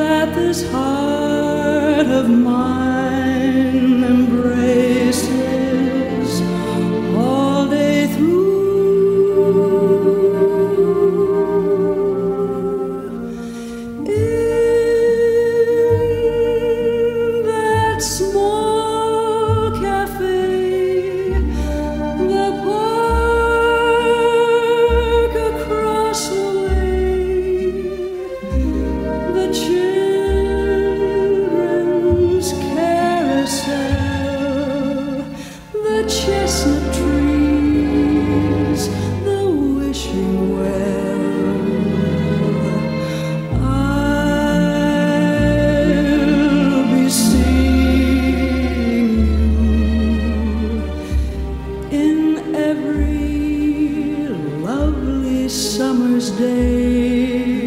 that this heart of mine chestnut trees, the wishing well. I'll be seeing you in every lovely summer's day.